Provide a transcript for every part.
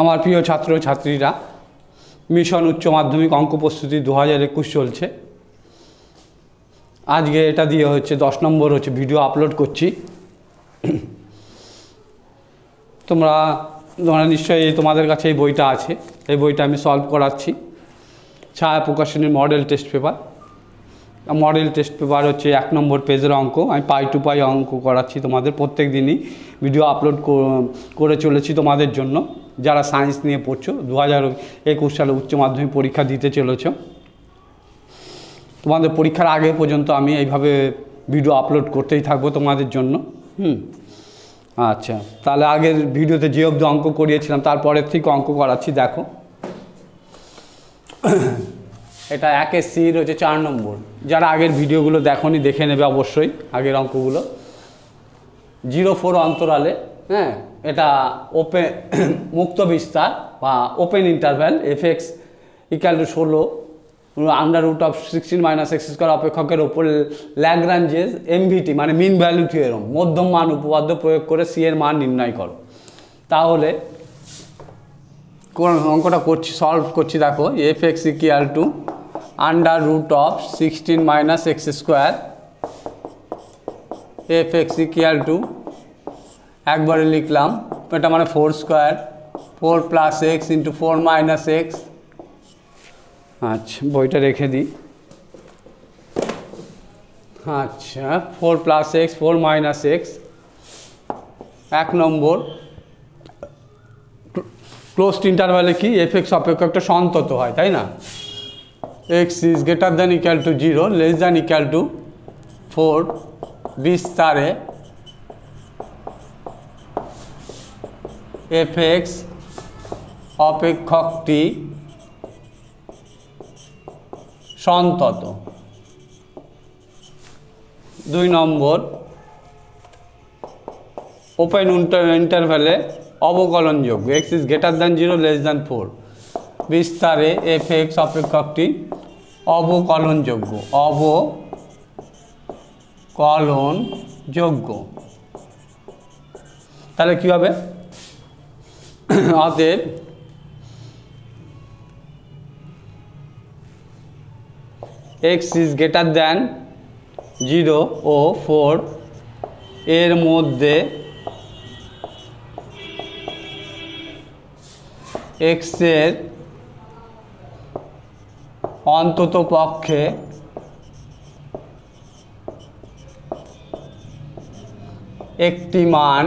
আমার প্রিয় ছাত্র ছাত্রীরা, মিশন উচ্চ মাধ্যমিক অঙ্ক প্রস্তুতি দু হাজার একুশ চলছে। আজকে এটা দিয়ে হচ্ছে দশ নম্বর হচ্ছে ভিডিও আপলোড করছি। তোমরা তোমরা নিশ্চয়ই তোমাদের কাছে এই বইটা আছে। এই বইটা আমি সলভ করাচ্ছি। ছায়া প্রকাশনীর model test paper model test paper হচ্ছে এক নম্বর পেজের অঙ্ক। আমি পাই টু পাই অঙ্ক করাচ্ছি তোমাদের প্রত্যেক দিনই। ভিডিও আপলোড করে চলেছি তোমাদের জন্য। যারা সায়েন্স নিয়ে পড়ছো দু হাজার একুশ সালে উচ্চ মাধ্যমিক পরীক্ষা দিতে চলেছ। তোমাদের পরীক্ষার আগে পর্যন্ত আমি এইভাবে ভিডিও আপলোড করতেই থাকব তোমাদের জন্য। হুম। আচ্ছা তাহলে আগের ভিডিওতে যে অবধি অঙ্ক করিয়েছিলাম তারপরের থেকে অঙ্ক করাচ্ছি, দেখো। এটা একে সির হচ্ছে চার নম্বর। যারা আগের ভিডিওগুলো দেখনি, দেখে নেবে অবশ্যই আগের অঙ্কগুলো। জিরো ফোর অন্তরালে হ্যাঁ এটা ওপেন মুক্ত বিস্তার বা open interval f x equal to ষোলো under root of sixteen minus x square অপেক্ষকের ওপর ল্যাগ্রাঞ্জেস এমভিটি মানে মিন ভ্যালু থিওরম মধ্যম মান উপপাদ্য প্রয়োগ করে সি এর মান নির্ণয় করো। তাহলে, কোন অঙ্কটা করছি সলভ করছি, দেখো f x equal to under root of sixteen minus x square f x equal to একবারে লিখলাম। এটা মানে four square. Four plus x into four minus x. আচ্ছা বইটা রেখে দিই। আচ্ছা four plus x, four minus x. এক নম্বর। ক্লোজড ইন্টারভ্যালে কি? এফ এক্স অপেক্ষকটা সন্তত হয়, তাই না? X is greater than equal to zero, less than equal to four, বিস্তারে এফ এক্স অপেক্ষকটি সন্তত। দুই নম্বর, ওপেন ইন্টারভ্যালে অবকলনযোগ্য। X is greater than zero, less than four. বিস্তারে এফ এক্স অপেক্ষকটি অবকলনযোগ্য। অবকলনযোগ্য। তাহলে কী হবে? অতএব x is greater than zero O four এর মধ্যে এক্সের অন্তত পক্ষে একটি মান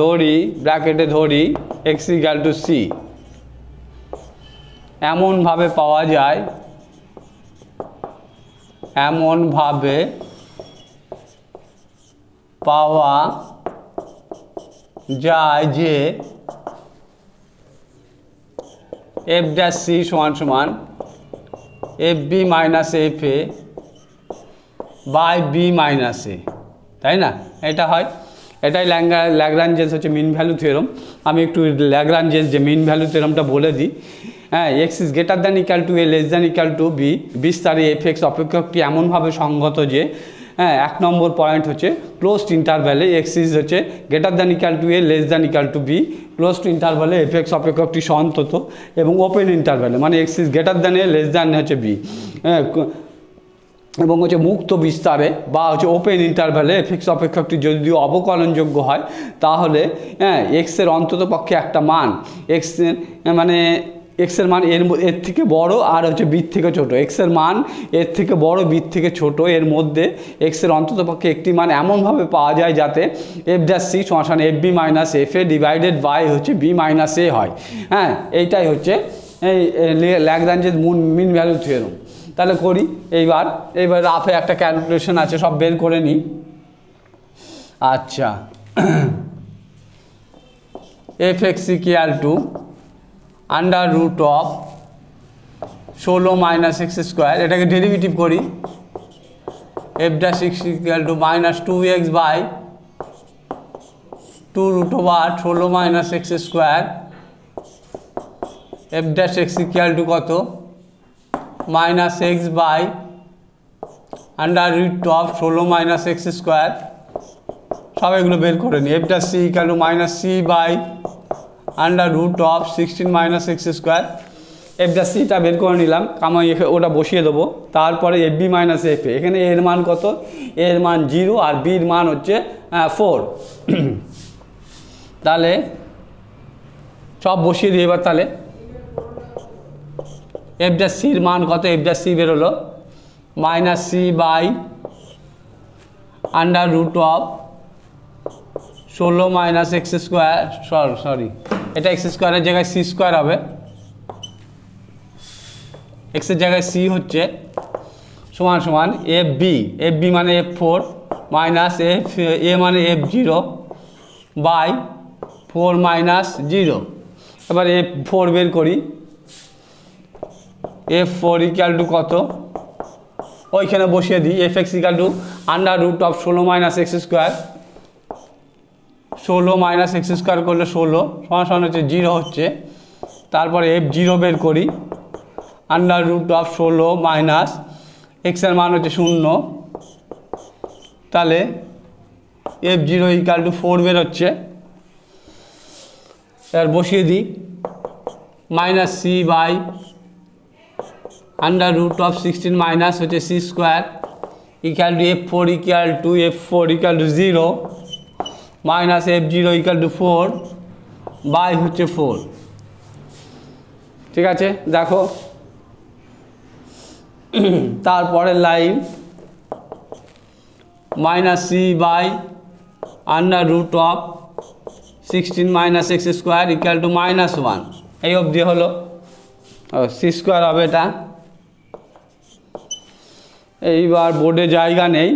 ধরি ব্র্যাকেটে ধরি এক্স ইকাল টু সি এমনভাবে পাওয়া যায়, এমনভাবে পাওয়া যায় যে এফ ড্যাশ সি সমান সমান f b minus f a by b minus a তাই না? এটা হয় এটাই ল্যাঙ্গা ল্যাগ্রাঞ্জেস হচ্ছে মিন ভ্যালু থিওরম আমি একটু ল্যাগ্রাঞ্জেস যে মিন ভ্যালু থিওরমটা বলে দিই। হ্যাঁ x is greater than equal to a less than equal to b বিস্তারে এফ এক্স অপেক্ষকটি এমনভাবে সঙ্গত যে হ্যাঁ এক নম্বর পয়েন্ট হচ্ছে ক্লোজড ইন্টারভ্যালে এক্স ইজ হচ্ছে greater than equal to a less than equal to b closed ইন্টারভ্যালে F x অপেক্ষকটি সন্তত এবং ওপেন ইন্টারভ্যালে মানে x is greater than a less than হচ্ছে বি হ্যাঁ এবং হচ্ছে মুক্ত বিস্তারে বা হচ্ছে ওপেন ইন্টারভ্যালে এফেক্স অপেক্ষকটি যদি অবকলনযোগ্য হয়, তাহলে হ্যাঁ এক্সের অন্তত পক্ষে একটা মান এক্সের মানে এক্সের মান এর এর থেকে বড় আর হচ্ছে বির থেকে ছোট। এক্সের মান এর থেকে বড় বির থেকে ছোট, এর মধ্যে এক্সের অন্তত পক্ষে একটি মান এমনভাবে পাওয়া যায় যাতে এফ ড্যাশ সি সমান F B minus F A divided by হচ্ছে বি মাইনাস এ হয়। হ্যাঁ এইটাই হচ্ছে এই ল্যাগরাঞ্জের মুন মিন ভ্যালু থিওরম তাহলে করি। এইবার এইবার রাফে একটা ক্যালকুলেশন আছে, সব বের করে নিই। আচ্ছা। F x equal to under root of ষোলো মাইনাস এক্স স্কোয়ার এটাকে ডেরিভেটিভ করি। F dash x equal to minus two x by two root over ষোলো minus x square f dash x equal to কত? Minus x by under root of ষোলো minus x square সব এগুলো বের করে নিই। এফটা c to minus c by under root of sixteen minus x square এফটা সিটা বের করে নিলাম। আমি ওটা বসিয়ে দেবো। তারপরে এফ বি মাইনাস এফ এখানে এর মান কত? এর মান জিরো আর বির মান হচ্ছে ফোর তাহলে সব বসিয়ে দিই এবার তাহলে। এফ ডা সির মান কত? এফ ডা সি বেরোলো। Minus c by under root of ষোলো মাইনাস এক্স স্কোয়ার সরি এটা এক্স স্কোয়ারের জায়গায় সি স্কোয়ার হবে। এক্সের জায়গায় সি হচ্ছে সমান সমান এফ বি এফ বি মানে f four minus f a মানে f zero by four minus zero এবার এফ ফোর বের করি। এফ ফোর ইকাল টু কত? ওইখানে বসিয়ে দিই f x equal to under root of ষোলো মাইনাস এক্স স্কোয়ার ষোলো মাইনাস এক্স স্কোয়ার করলে ষোলো, সমান সমান হচ্ছে জিরো হচ্ছে। তারপরে এফ জিরো বের করি। আন্ডার রুট অফ ষোলো মাইনাস এক্সের মান হচ্ছে শূন্য। তাহলে f zero equal to four বেরোচ্ছে এবার বসিয়ে দিই। Minus c by under root of sixteen minus হচ্ছে c square equal to f four equal to f four equal to zero minus f zero equal to four by হচ্ছে four ঠিক আছে? দেখো। তারপরের line minus c by under root of sixteen minus x square equal to minus one এই অবধি হলো। C square হবে এটা। এইবার বোর্ডে জায়গা নেই।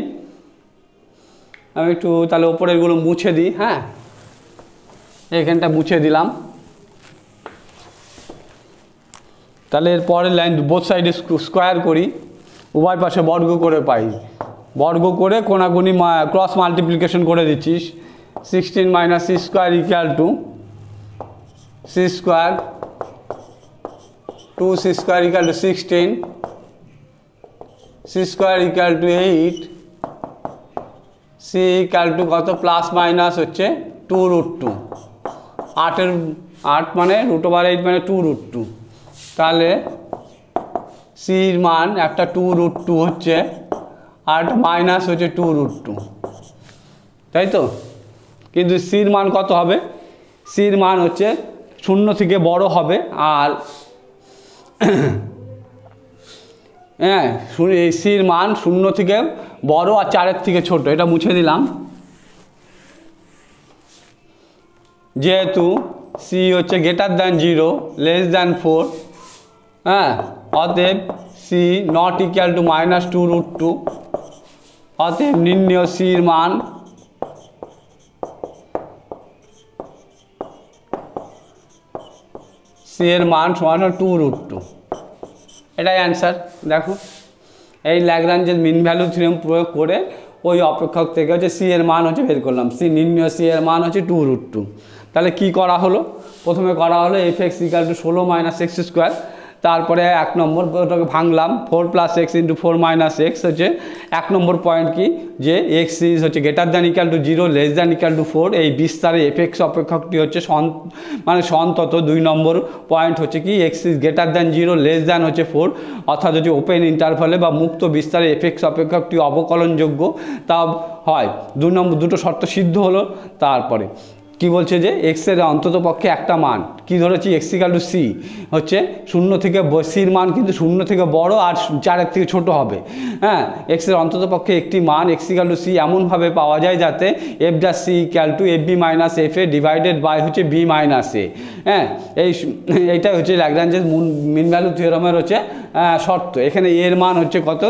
আমি একটু তাহলে ওপরেরগুলো মুছে দিই হ্যাঁ? এখানটা মুছে দিলাম। তাহলে এর পরের লাইন বোথ সাইডে স্কোয়ার করি। উভয় পাশে বর্গ করে পাই। বর্গ করে কোনাকুনি ক্রস মাল্টিপ্লিকেশন করে দিচ্ছিস। Sixteen minus c square equal to c square two c square equal to sixteen c square equal to eight c equal to কত? প্লাস মাইনাস হচ্ছে টু রুট টু আটের আট মানে রুট ওভার এইট মানে two root two তাহলে সির মান একটা টু রুট টু হচ্ছে আর মাইনাস হচ্ছে টু রুট টু তাই তো? কিন্তু সির মান কত হবে? সির মান হচ্ছে শূন্য থেকে বড় হবে আর হ্যাঁ শু- এই সির মান শূন্য থেকে বড় আর চারের থেকে ছোট, এটা মুছে দিলাম। যেহেতু সি হচ্ছে greater than zero less than four হ্যাঁ অতএব c not equal to minus two root two অতএব নির্ণয় সির মান সি এর মান সমান টু রুট টু এটাই অ্যান্সার দেখো। এই ল্যাগ্রাঞ্জের মিন ভ্যালু থিওরেম প্রয়োগ করে ওই অপেক্ষক থেকে হচ্ছে সি এর মান হচ্ছে বের করলাম। সি নিম্ন সি এর মান হচ্ছে টু রুট টু তাহলে কী করা হলো? প্রথমে করা হলো এফ এক্স ইকাল টু ষোলো মাইনাস এক্স স্কোয়ার তারপরে এক নম্বর ওটাকে ভাঙলাম four plus x into four minus x হচ্ছে এক নম্বর পয়েন্ট কি? যে এক্স ইজ হচ্ছে greater than equal to zero less than equal to four এই বিস্তারে এফ এক্স অপেক্ষকটি হচ্ছে সন মানে সন্তত দুই নম্বর পয়েন্ট হচ্ছে কি? X is greater than zero less than হচ্ছে ফোর অর্থাৎ হচ্ছে ওপেন ইন্টারভালে বা মুক্ত বিস্তারে এফ এক্স অপেক্ষকটি অবকলনযোগ্য, তা হয়। দু নম্বর, দুটো শর্ত সিদ্ধ হলো, তারপরে কি বলছে যে এক্সের অন্তত পক্ষে একটা মান? কি ধরেছি? এক্স ইকাল টু সি হচ্ছে শূন্য থেকে সির মান কিন্তু শূন্য থেকে বড় আর চারের থেকে ছোট হবে। হ্যাঁ এক্সের অন্তত পক্ষে একটি মান এক্স ইকাল টু সি এমনভাবে পাওয়া যায় যাতে f dash c equal to f b minus f a divided by হচ্ছে বি মাইনাস এ হ্যাঁ এই এইটাই হচ্ছে ল্যাগ্রাঞ্জের মিন ভ্যালু থিওরামের হচ্ছে শর্ত। এখানে এর মান হচ্ছে কত?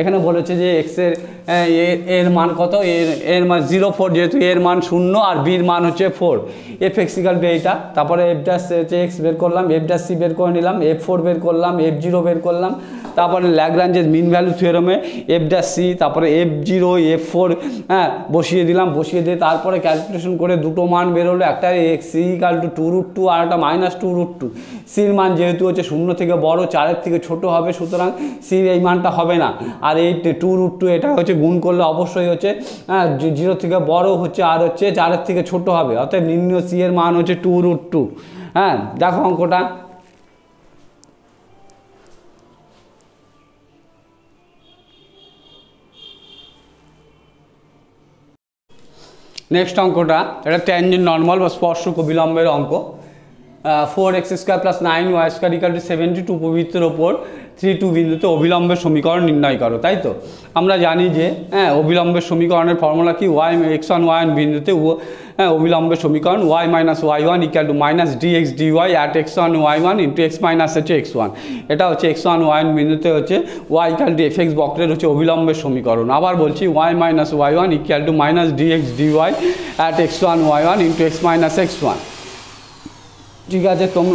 এখানে বলেছে যে এক্সের এর এর মান কত? এর এর মান জিরো ফোর যেহেতু এর মান শূন্য আর বির মান হচ্ছে four f x equal to এইটা তারপরে এফ ড্যাশ হচ্ছে এক্স বের করলাম এফ ড্যাশ সি বের করে নিলাম এফ ফোর বের করলাম এফ জিরো বের করলাম, তারপরে ল্যাগ্রাঞ্জের মিন ভ্যালু থিওরমে এফ ড্যাশ সি তারপরে এফ জিরো এফ ফোর হ্যাঁ বসিয়ে দিলাম, বসিয়ে দিয়ে তারপরে ক্যালকুলেশন করে দুটো মান বেরোলো একটা x equal to two root two আর একটা মাইনাস টু রুট টু সির মান যেহেতু হচ্ছে শূন্য থেকে বড়, চারের থেকে ছোট হবে, সুতরাং সির এই মানটা হবে না। আর এই টু রুট টু এটা হচ্ছে গুণ করলে অবশ্যই হচ্ছে হ্যাঁ জিরো থেকে বড় হচ্ছে, আর হচ্ছে চারের থেকে ছোট হবে। অর্থাৎ নিম্ন সি এর মান হচ্ছে টু রুট টু হ্যাঁ দেখো অঙ্কটা। নেক্সট অঙ্কটা, এটা ট্যানজেন্ট নর্মাল বা স্পর্শক বিলম্বের অঙ্ক। Four x square plus nine y square equal to seventy two উপবৃত্তের ওপর থ্রি টু বিন্দুতে অবিলম্বের সমীকরণ নির্ণয় করো, তাই তো? আমরা জানি যে হ্যাঁ অবিলম্বের সমীকরণের ফর্মুলা কি? ওয়াই এক্স ওয়ান ওয়াই বিন্দুতে ও- হ্যাঁ অবিলম্বের সমীকরণ y minus y one equal to minus d x d y at x one y one into x minus হচ্ছে এক্স ওয়ান এটা হচ্ছে এক্স ওয়ান ওয়াই বিন্দুতে হচ্ছে y equal to f x বক্রের হচ্ছে অবিলম্বের সমীকরণ। আবার বলছি y minus y one equal to minus d x d y at x one y one into x minus x one ঠিক আছে, তোম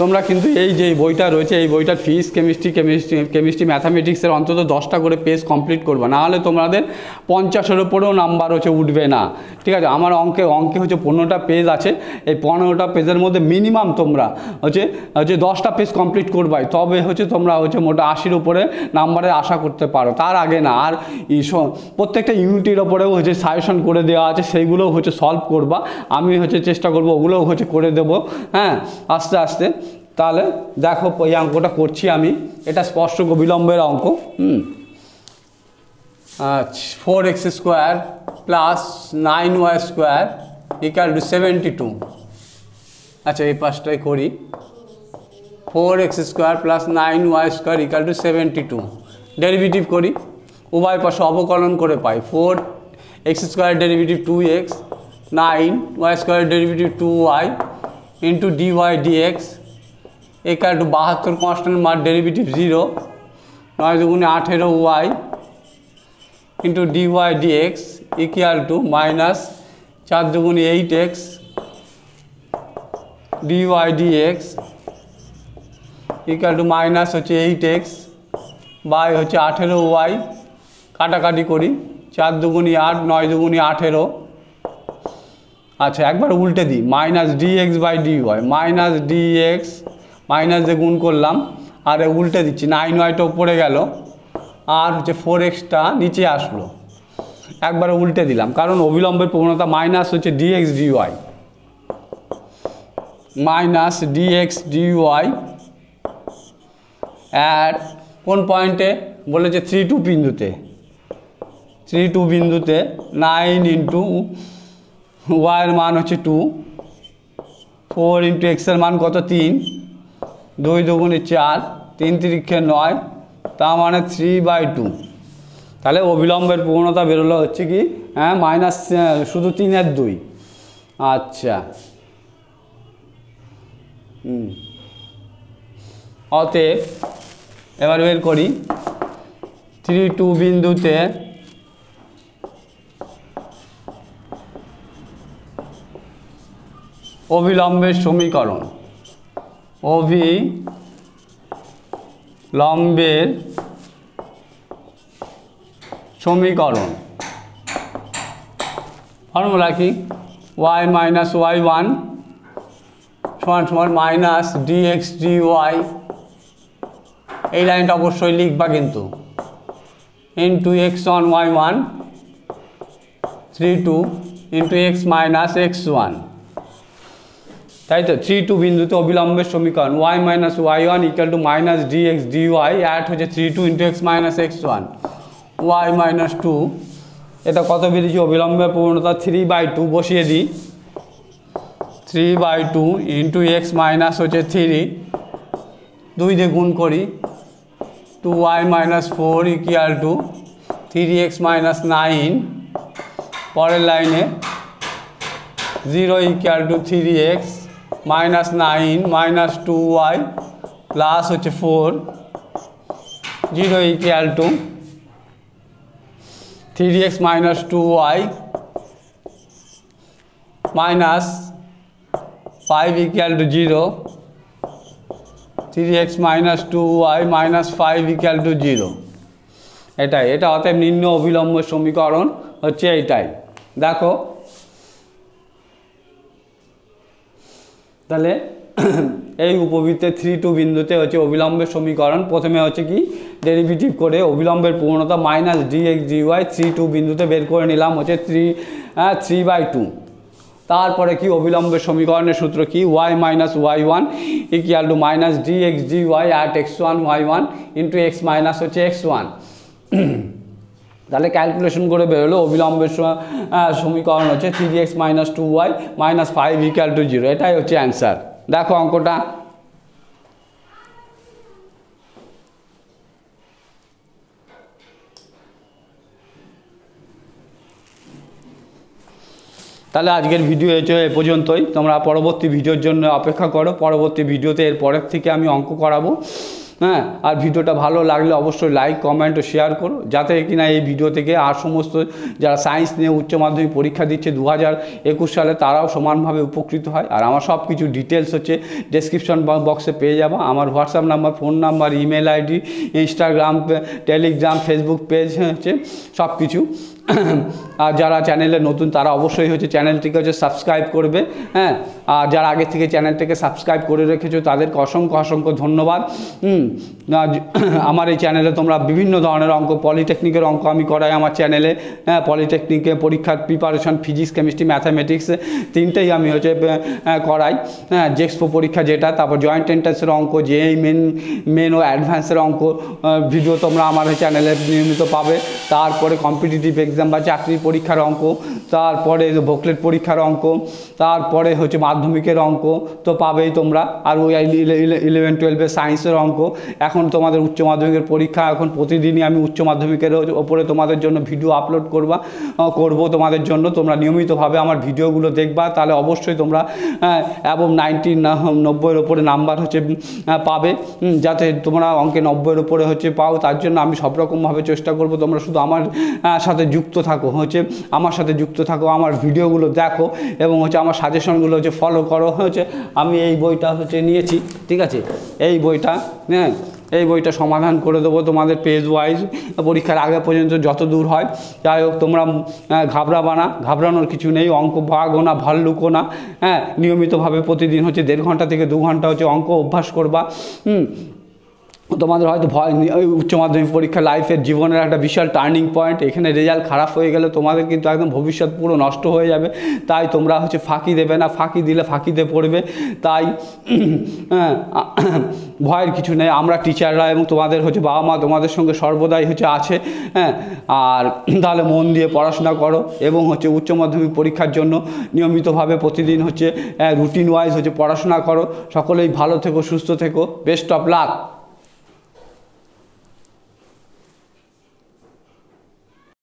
তোমরা কিন্তু এই যে বইটা রয়েছে, এই বইটার ফিজিক্স, কেমিস্ট্রি কেমিস্ট্রি কেমিস্ট্রি, ম্যাথামেটিক্সের অন্তত দশটা করে পেজ কমপ্লিট করবে। নাহলে তোমাদের পঞ্চাশের ওপরেও নাম্বার হচ্ছে উঠবে না। ঠিক আছে? আমার অঙ্কে অঙ্কে হচ্ছে পনেরোটা পেজ আছে। এই পনেরোটা পেজের মধ্যে মিনিমাম তোমরা হচ্ছে হচ্ছে দশটা পেজ কমপ্লিট করবাই। তবে হচ্ছে তোমরা হচ্ছে মোটা আশির উপরে নাম্বারে আশা করতে পারো। তার আগে না, আর প্রত্যেকটা ইউনিটির ওপরেও হচ্ছে সাজেশন করে দেওয়া আছে। সেইগুলোও হচ্ছে সলভ করবা। আমি হচ্ছে চেষ্টা করব, ওগুলোও হচ্ছে করে দেবো। হ্যাঁ? আস্তে আস্তে। তাহলে দেখো এই অঙ্কটা করছি আমি। এটা স্পষ্ট বিলম্বের অঙ্ক। হুম। Four x square plus nine y square equal to seventy two আচ্ছা এই পাঁচটাই করি। Four x square plus nine y square equal to seventy two derivative করি। উভয় পাশে অবকলন করে পাই। Four x square derivative two x nine y square derivative two y into d y d x equal to বাহাত্তর constant মার derivative zero নয় দুগুণে আঠেরো y into d y d x equal to minus চার দুগুণে eight x d y d x equal to minus হচ্ছে eight x by হচ্ছে আঠেরো ওয়াই কাটাকাটি করি, চার দুগুণি আট, নয় দুগুণি আঠেরো। আচ্ছা একবার উল্টে দিই minus d x by d y minus d x minus দিয়ে গুণ করলাম, আর উল্টে দিচ্ছি নাইন ওয়াইটা উপরে গেল, আর হচ্ছে ফোর এক্সটা নিচে আসলো। একবারে উল্টে দিলাম, কারণ অবিলম্বের প্রবণতা মাইনাস হচ্ছে d x d y minus d x d y at কোন পয়েন্টে বলেছে থ্রি টু বিন্দুতে। থ্রি টু বিন্দুতে নাইন ইন্টু ওয়াইয়ের মান হচ্ছে টু ফোর ইন্টু এক্সের মান কত? তিন। দুই দুগুণে চার, তিন তিরিক্ষে নয়, তা মানে থ্রি বাই টু তাহলে অবিলম্বের প্রবণতা বেরোলো হচ্ছে কি? হ্যাঁ মাইনাস শুধু তিনের দুই। আচ্ছা। অতএব, এবার বের করি। থ্রি টু বিন্দুতে অবিলম্বের সমীকরণ। অবিলম্বের সমীকরণ। ফর্মুলা কি? ওয়াই মাইনাস ওয়াই ওয়ান সমান সমান minus d x d y এই লাইনটা অবশ্যই লিখবা কিন্তু। Into x one y one three two into x minus x one তাই তো? থ্রি টু বিন্দুতে অবিলম্বের সমীকরণ। Y minus y one equal to minus d x d y at হচ্ছে three two into x minus x one y minus two এটা কত বেরিয়েছে? অবিলম্বের প্রবণতা থ্রি বাই টু বসিয়ে দিই। Three by two into x minus হচ্ছে three দুই দিয়ে গুণ করি। Two y minus four equal to three x minus nine পরের লাইনে zero equal to three x minus nine minus two y plus হচ্ছে four zero equal to three x minus two y minus five equal to zero three x minus two y minus five equal to zero এটাই, এটা অতএব নিম্ন অবিলম্ব সমীকরণ হচ্ছে এইটাই। দেখো তাহলে এই উপবৃত্তের থ্রি টু বিন্দুতে হচ্ছে অবিলম্বের সমীকরণ। প্রথমে হচ্ছে কি? ডেরিভেটিভ করে অবিলম্বের পূর্ণতা minus d x d y three two বিন্দুতে বের করে নিলাম হচ্ছে থ্রি থ্রি বাই টু তারপরে কি? অবিলম্বের সমীকরণের সূত্র কি? Y minus y one equal to minus d x d y at x one y one into x minus হচ্ছে এক্স ওয়ান তাহলে ক্যালকুলেশন করে বেরোলো অবিলম্বের সমীকরণ হচ্ছে three x minus two y minus five equal to zero এটাই হচ্ছে answer দেখো অঙ্কটা। তাহলে আজকের ভিডিও এ পর্যন্তই। তোমরা পরবর্তী ভিডিওর জন্য অপেক্ষা করো। পরবর্তী ভিডিওতে এর পরের থেকে আমি অঙ্ক করাবো। হ্যাঁ আর ভিডিওটা ভালো লাগলে অবশ্যই লাইক কমেন্ট ও শেয়ার করো। যাতে কিনা এই ভিডিও থেকে আর সমস্ত যারা সায়েন্স নিয়ে উচ্চ মাধ্যমিক পরীক্ষা দিচ্ছে দু একুশ সালে, তারাও সমানভাবে উপকৃত হয়। আর আমার সব কিছু ডিটেলস হচ্ছে ডেসক্রিপশন বক্সে পেয়ে যাব। আমার WhatsApp number phone number email ID Instagram Telegram Facebook page হচ্ছে সব কিছু আর যারা চ্যানেলে নতুন, তারা অবশ্যই হচ্ছে চ্যানেলটিকে হচ্ছে সাবস্ক্রাইব করবে হ্যাঁ? আর যারা আগে থেকে চ্যানেলটাকে সাবস্ক্রাইব করে রেখেছো, তাদেরকে অসংখ্য অসংখ্য ধন্যবাদ। আমার এই চ্যানেলে তোমরা বিভিন্ন ধরনের অঙ্ক, পলিটেকনিকের অঙ্ক আমি করাই আমার চ্যানেলে হ্যাঁ? পলিটেকনিকে, পরীক্ষার প্রিপারেশন ফিজিক্স কেমিস্ট্রি ম্যাথামেটিক্স তিনটেই আমি হচ্ছে করাই হ্যাঁ? জেক্সপো পরীক্ষা যেটা, তারপর জয়েন্ট এন্ট্রান্সের অঙ্ক যেই মেন মেন ও অ্যাডভান্সের অঙ্ক ভিডিও তোমরা আমার চ্যানেলে নিয়মিত পাবে। তারপরে কম্পিটিটিভ এক্সাম বা চাকরির পরীক্ষার অঙ্ক, তারপরে ভোকলেট পরীক্ষার অঙ্ক, তারপরে হচ্ছে মাধ্যমিকের অঙ্ক তো পাবেই তোমরা। আর ওই ইলেভেন টুয়েলভের সায়েন্সের অঙ্ক। এখন তোমাদের উচ্চ মাধ্যমিকের পরীক্ষা, এখন প্রতিদিনই আমি উচ্চ মাধ্যমিকের ওপরে তোমাদের জন্য ভিডিও আপলোড করবা করব তোমাদের জন্য। তোমরা নিয়মিতভাবে আমার ভিডিওগুলো দেখবা। তাহলে অবশ্যই তোমরা এবং নাইনটি নব্বইয়ের ওপরে নাম্বার হচ্ছে পাবে। যাতে তোমরা অঙ্কে নব্বইয়ের ওপরে হচ্ছে পাও। তার জন্য আমি সব রকমভাবে চেষ্টা করব। তোমরা শুধু আমার সাথে যুক্ত থাকো। হচ্ছে আমার সাথে যুক্ত থাকো আমার ভিডিওগুলো দেখো এবং হচ্ছে আমার সাজেশনগুলো হচ্ছে ফলো করো। হচ্ছে আমি এই বইটা হচ্ছে নিয়েছি ঠিক আছে? এই বইটা হ্যাঁ এই বইটা সমাধান করে দেবো তোমাদের পেজ ওয়াইজ পরীক্ষার আগে পর্যন্ত যত দূর হয় যাই হোক তোমরা আহ, ঘাবড়াবা না ঘাবড়ানোর কিছু নেই অঙ্ক ভাগও না ভাল্লুকও না হ্যাঁ নিয়মিতভাবে প্রতিদিন হচ্ছে দেড় ঘণ্টা থেকে দু ঘণ্টা হচ্ছে অঙ্ক অভ্যাস করবা হুম তোমাদের হয়তো ভয় উচ্চ মাধ্যমিক পরীক্ষা লাইফের জীবনের একটা বিশাল টার্নিং পয়েন্ট এখানে রেজাল্ট খারাপ হয়ে গেলে তোমাদের কিন্তু একদম ভবিষ্যৎ পুরো নষ্ট হয়ে যাবে। তাই তোমরা হচ্ছে ফাঁকি দেবে না ফাঁকি দিলে ফাঁকিতে পড়বে। তাই হ্যাঁ, ভয়ের কিছু নেই। আমরা টিচাররা এবং তোমাদের হচ্ছে বাবা মা তোমাদের সঙ্গে সর্বদাই হচ্ছে আছে। হ্যাঁ আর তাহলে মন দিয়ে পড়াশোনা করো এবং হচ্ছে উচ্চ মাধ্যমিক পরীক্ষার জন্য নিয়মিতভাবে প্রতিদিন হচ্ছে রুটিন ওয়াইজ হচ্ছে পড়াশোনা করো। সকলেই ভালো থেকো সুস্থ থেকো। Best of luck